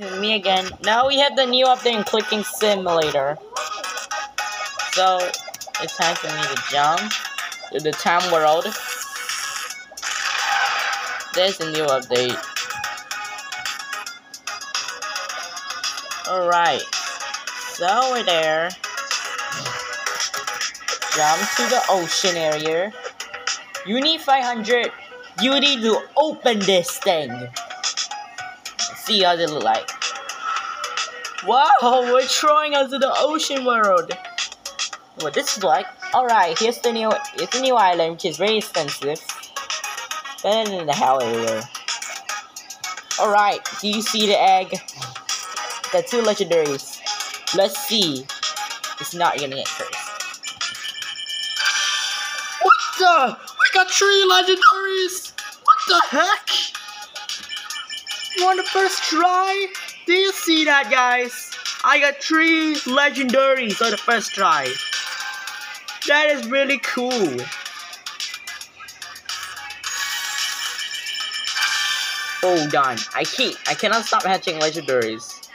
Me again. Now we have the new update in Clicking Simulator. So, it's time for me to jump to the time world. There's a new update. Alright. So we're there. Jump to the ocean area. You need 500. You need to open this thing. See how it look like. Wow, we're throwing us to the ocean world. What this is like. Alright, here's the new it's the new island which is very expensive. Better than the hell area. Alright, do you see the egg? The two legendaries. Let's see. It's not gonna get cursed. What the? We got three legendaries! What the heck? On the first try? Do you see that, guys? I got three legendaries on the first try. That is really cool. Oh darn, I keep I cannot stop hatching legendaries.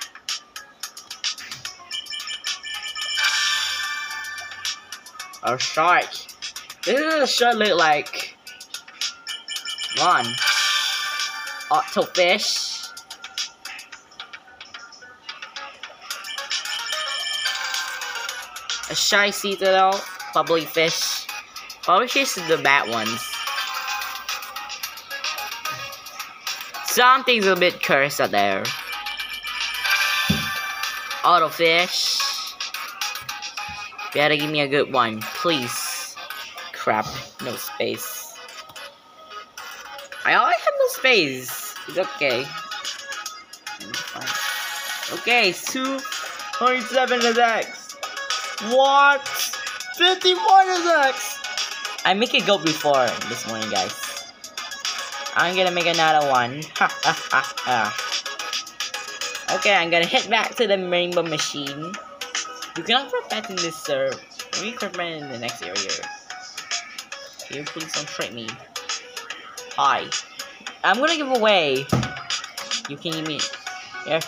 A shark. This is a shark look like one. Octofish. A shy citadel, bubbly fish. Bubbly fish is the bad ones. Something's a bit cursed out there. Auto fish. Better give me a good one, please. Crap, no space. I always have no space. It's okay. Okay, 2.7 attacks. What? 51 attacks! I make it go before this morning, guys. I'm gonna make another one. Okay, I'm gonna head back to the rainbow machine. You cannot prevent in this serve. Maybe prevent in the next area. You please don't trick me. Hi. I'm gonna give away. You can give me. Here.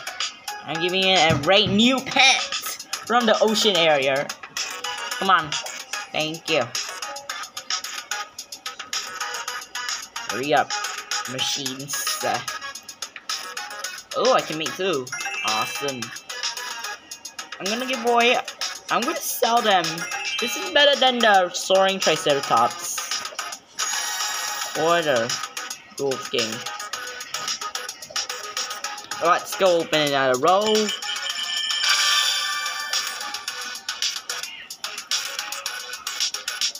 I'm giving it a great new pet from the ocean area. Come on. Thank you. Hurry up. Machines. Oh, I can make two. Awesome. I'm gonna give away. I'm gonna sell them. This is better than the soaring Triceratops. Or the Wolf King. Let's go open another row.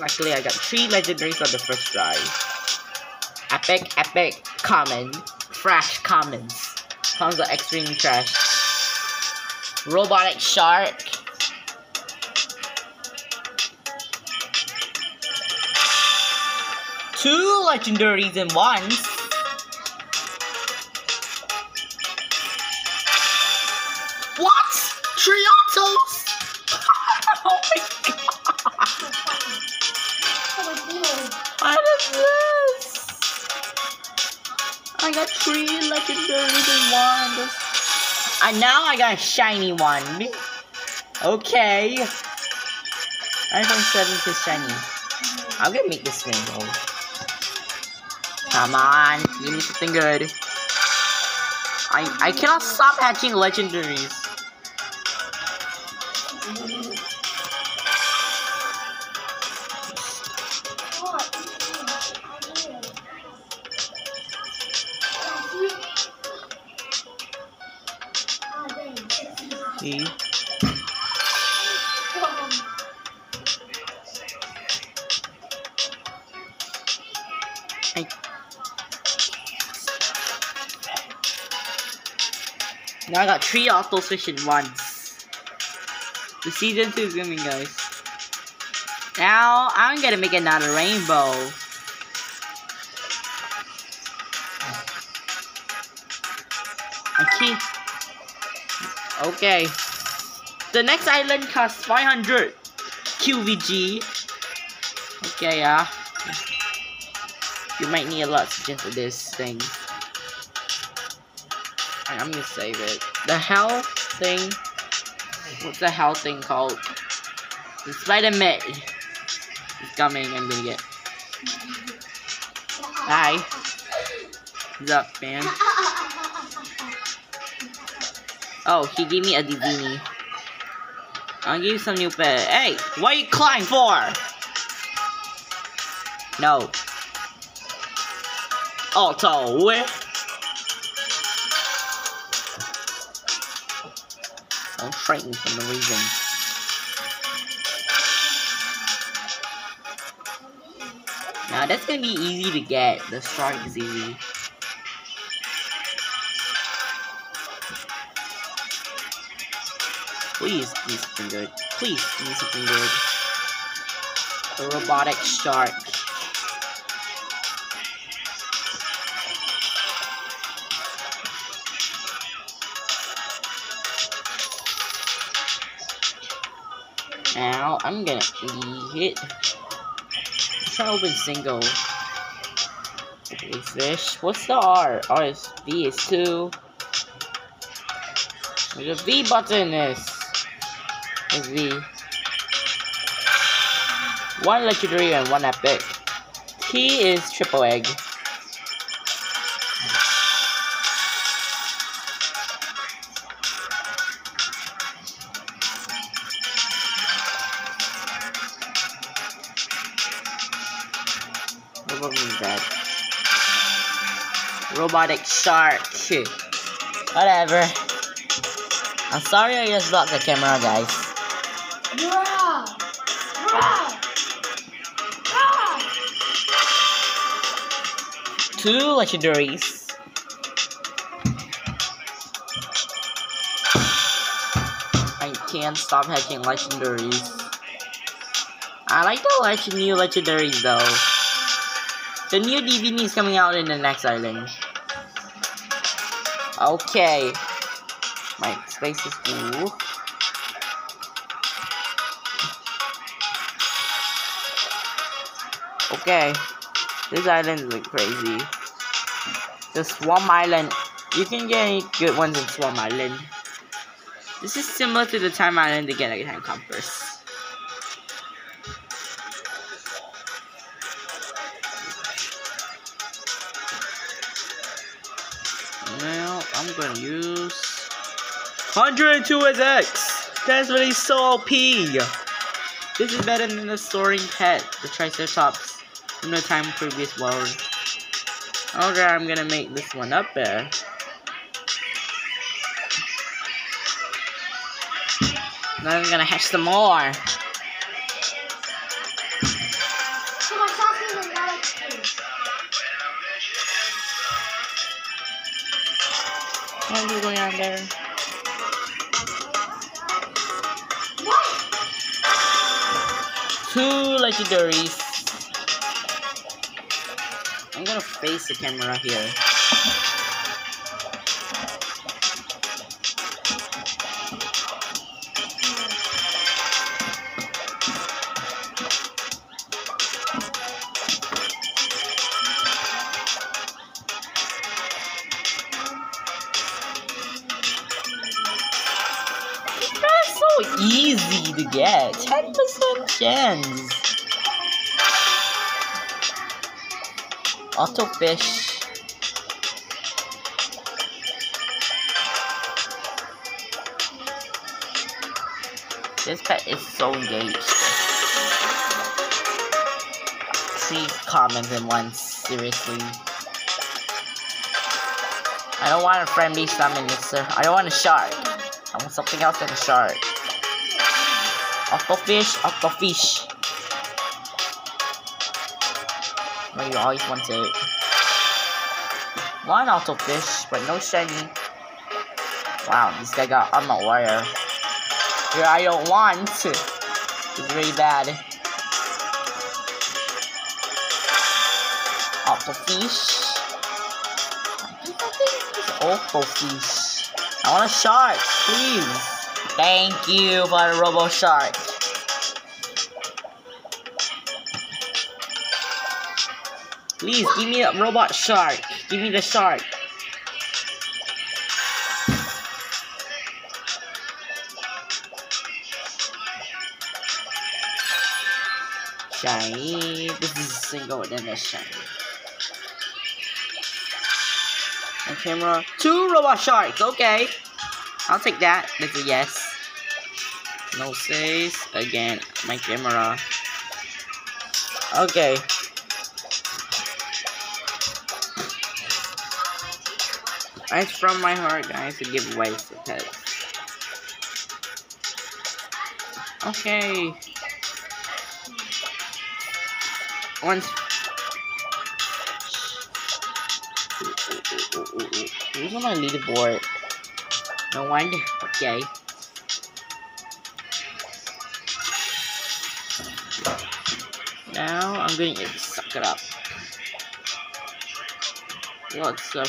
Luckily, I got three legendaries on the first try. Epic, epic, common, fresh commons. Comes of extreme trash. Robotic shark. Two legendaries in once. I got three legendaries in one. And now I got a shiny one. Okay. I iPhone 7 is shiny. I'm gonna make this rainbow. Come on, give me something good. I I cannot stop hatching legendaries. See? I now I got three auto fish in once. The season two is coming, guys. Now I'm gonna make another rainbow. I keep. Okay. The next island costs 500 QVG. Okay, yeah. You might need a lot of oxygen for this thing. I'm gonna save it. The hell thing. What's the hell thing called? The spider mid is coming. I'm gonna get. Hi. What's up, man? Oh, he gave me a Divini. I'll give you some new pet. Hey, what are you climb for? No. Auto whip. I'm frightened for no reason. Now that's gonna be easy to get. The strike is easy. Please give me something good. Please give me something good. The robotic shark. Now I'm gonna eat it. To open single. Okay, fish. What's the R? R is V is two. There's a V button is. Is V. One legendary and one epic. T is triple egg. Robotic shark. Whatever. I'm sorry I just blocked the camera, guys. Two legendaries. I can't stop hatching legendaries. I like the legend new legendaries though. The new DVD is coming out in the next island. Okay. My space is full. Okay. This island is crazy. The Swamp Island. You can get any good ones in Swamp Island. This is similar to the Time Island to get a time compass. Well, I'm gonna use 102 as X. That's really so OP. This is better than the soaring pet, the Triceratops the time previous world. Okay, I'm gonna make this one up there. Now I'm gonna hatch some more. What is going on there? What? Two legendaries. Gonna face the camera here. That's so easy to get. 10% chance. Auto fish. This pet is so engaged. Three comments in one, seriously. I don't want a friendly summon, sir. I don't want a shark. I want something else than a shark. Octo fish, octo you always want it. One auto fish, but no shiny. Wow, this guy got armor wire. Here I don't want. It's really bad. Octo fish. Octo fish. I want a shark, please. Thank you for the robo shark. Please, give me a robot shark. Give me the shark. Shiny. This is single then a shiny. And camera. Two robot sharks. Okay. I'll take that. That's a yes. No says. Again, my camera. Okay. It's from my heart, guys, to give away for pets. Okay. Once. Who's on my leaderboard? No one. Okay. Now I'm going to suck it up. What's up?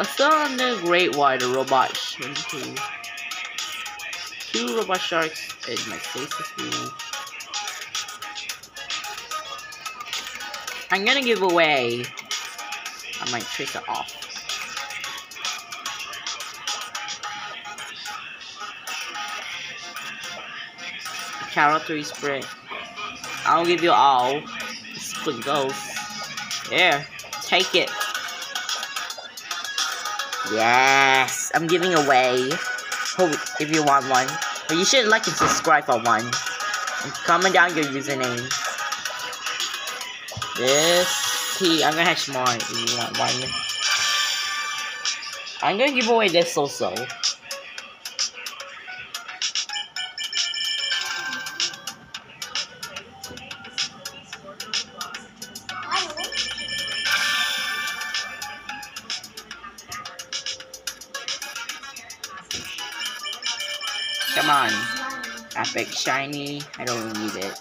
On the Great White Robot Two. Two Robot Sharks and my stasis wheel. I'm gonna give away. I might trace it off. Carrot 3 spray. I'll give you all. Split goes. There. Take it. Yes. I'm giving away. Hope if you want one. But you should like and subscribe for one. And comment down your username. This tea. I'm gonna hatch more if you want one. I'm gonna give away this also. Shiny. I don't need it.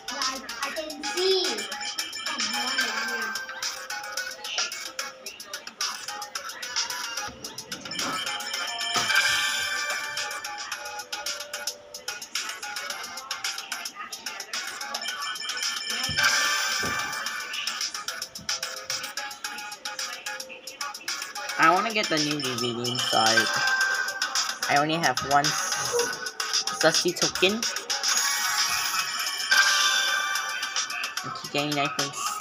I, want to get the new DVD inside. I only have one Sussy token. And keep getting 9.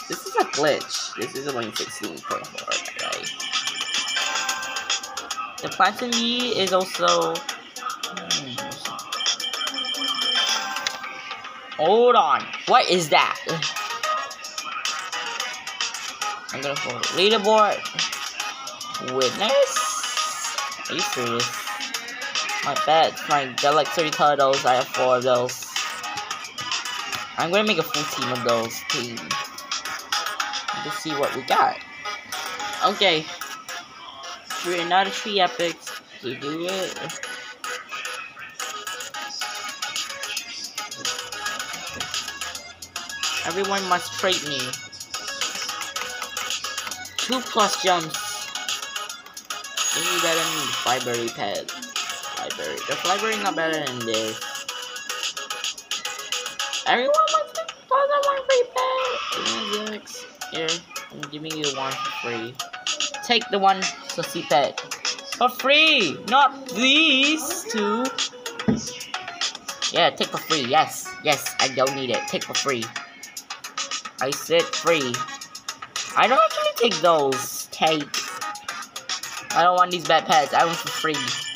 This is a glitch. This is only 16.4, okay. The Platinum Yi is also... Hmm. Hold on. What is that? I'm gonna go leaderboard. Witness? Are you serious? My pets, my Deluxe 30 turtles, I have four of those. I'm gonna make a full team of those team. Let's see what we got. Okay. We're another three epics to do it. Everyone must trade me. Two plus jumps. Maybe better than Flyberry pet. Library. The Flyberry not better than this. Everyone wants to doesn't want free pet. Give. Here, I'm giving you one for free. Take the one Sussy pet. For free! Not these two! Yeah, take for free. Yes, yes, I don't need it. Take for free. I said free. I don't actually take those. Take. I don't want these bad pets. I want for free.